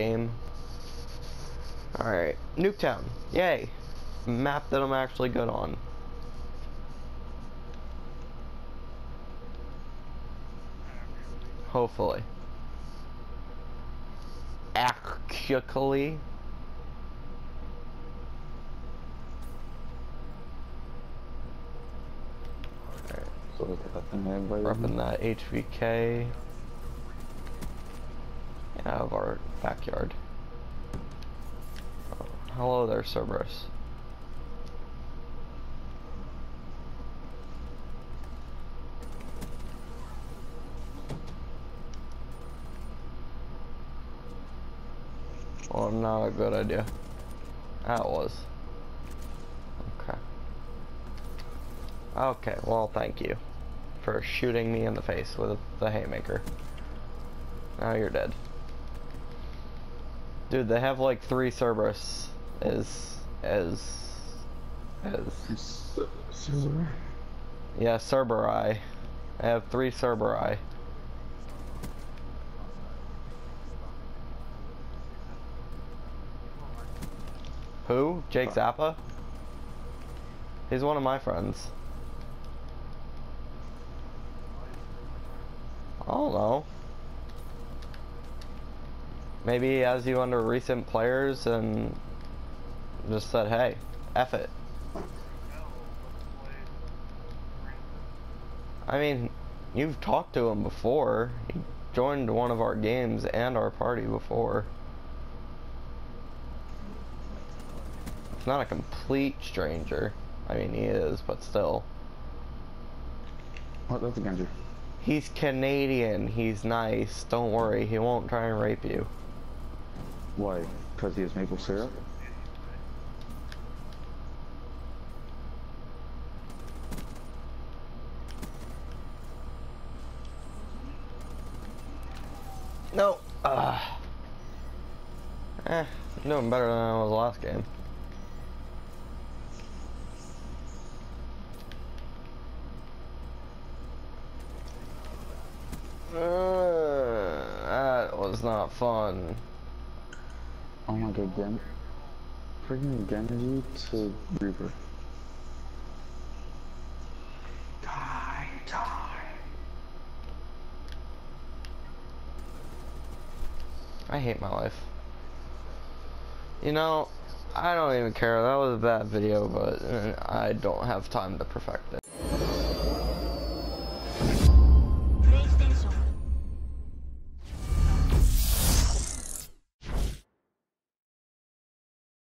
game. Alright, Nuketown. Yay! Map that I'm actually good on. Hopefully. Actually. Alright, So look at that thing. Repping that HVK. Out of our backyard. Oh, hello there, Cerberus. Well, not a good idea. That was. Okay. Okay, well, thank you for shooting me in the face with the haymaker. Now you're dead. Dude, they have like three Cerberus as as as Silver. yeah Cerberi. I have three Cerberi. Who? Jake Zappa? He's one of my friends. I don't know. Maybe he has you under recent players and just said, hey, F it. I mean, you've talked to him before. He joined one of our games and our party before. It's not a complete stranger. I mean, he is, but still. What? That's against you. He's Canadian. He's nice. Don't worry. He won't try and rape you. Why? Because he has maple syrup? No. Uh, eh, I'm doing better than I was last game. Uh, that was not fun. Oh my god, Gen. Freaking Genji to Reaper. Die, die. I hate my life. You know, I don't even care. That was a bad video, but I don't have time to perfect it.